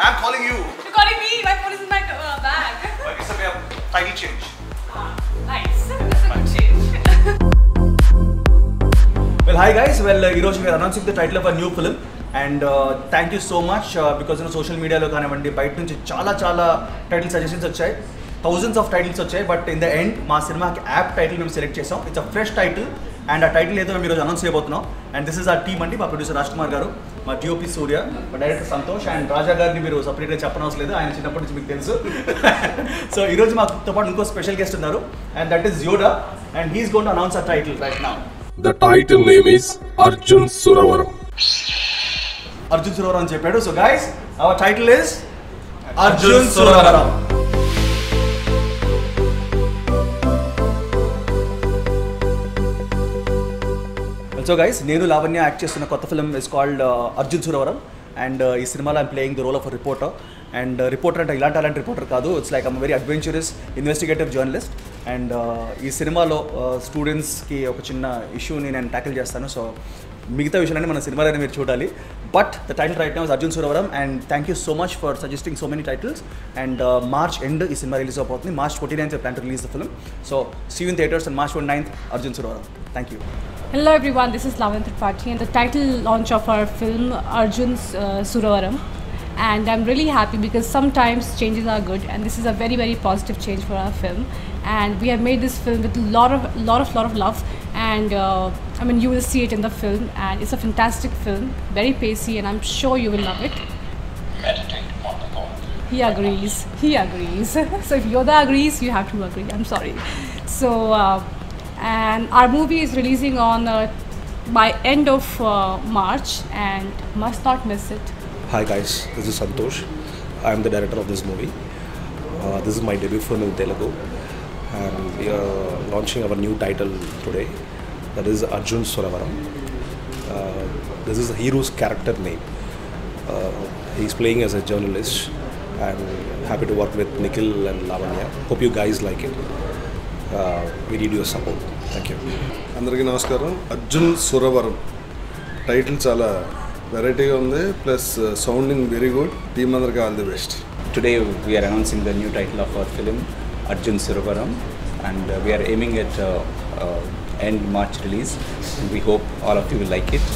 calling you. You're calling me. My phone is in my uh, bag. It's a way of title change. Ah, nice. That's a good change. Well, hi guys. Well, uh, ఈరోజు we are announcing the title of a new film and thank you so much because social మీడియాలో కానివ్వండి బయట నుంచి చాలా చాలా title suggestions వచ్చాయి thousands of titles వచ్చాయి but in the end మా సినిమాకి యాప్ టైటిల్ మేము సెలెక్ట్ చేసాం it's a fresh title and ఆ టైటిల్ ఏదో మేము ఈరోజు అనౌన్స్ చేయబోతున్నాం and this is a team అండి మా ప్రొడ్యూసర్ రాజ్ కుమార్ గారు మా డిఓపి సూర్య మా డైరెక్టర్ సంతోష్ అండ్ రాజా గారిని మీరు సపరేట్గా చెప్పనవసరం లేదు ఆయన చిన్నప్పటి నుంచి మీకు తెలుసు. సో ఈరోజు మాతో పాటు ఇంకో స్పెషల్ గెస్ట్ ఉన్నారు and that is Yoda and he's gonna announce a title right నా The title name is Arjun Suravaram. Arjun Suravaram అని చెప్పాడు. So guys our title is Arjun Suravaram so guys నేను Lavanya act చేస్తున్న కొత్త film is called Arjun Suravaram and ఈ సినిమాలో I'm playing the role of reporter and reporter అంటే ఇలాంటి అలాంటి రిపోర్టర్ కాదు. It's like um very adventurous investigative journalist and ఈ సినిమాలో స్టూడెంట్స్కి ఒక చిన్న ఇష్యూని నేను ట్యాకిల్ చేస్తాను. సో మిగతా విషయాలన్నీ మన సినిమాలోనే మీరు చూడాలి. But the title right now Arjun Suravaram and thank you so much for suggesting so many titles and March end ఈ సినిమా రిలీజ్ అయిపోతుంది March twenty ninth plan to release the film so see in theaters and March twenty ninth Arjun Suravaram thank you Hello everyone, this is Lavin Tripathi and the title launch of our film Arjun's uh, Suravaram. And I'm really happy because sometimes changes are good and this is a very very positive change for our film. And we have made this film with a lot of lot of lot of love and uh, I mean you will see it in the film and it's a fantastic film, very pacey and I'm sure you will love it. He agrees. He agrees. so if Yoda agrees, you have to agree. I'm sorry. So, uh, and our movie is releasing on uh, by end of uh, March, and must not miss it. Hi guys, this is Santosh. I am the director of this movie. Uh, this is my debut film in Telugu, and we are launching our new title today. That is Arjun Suravaram. Uh, this is the hero's character name. Uh, he's playing as a journalist, and happy to work with Nikhil and Lavanya. Hope you guys like it. Video support. Thank you అందరికీ నమస్కారం. Arjun Suravaram. Title చాలా వెరైటీగా ఉంది plus sounding very good team అందరికీ all the best today we are announcing the new title of our film Arjun Suravaram and we are aiming at end March release we hope all of you will like it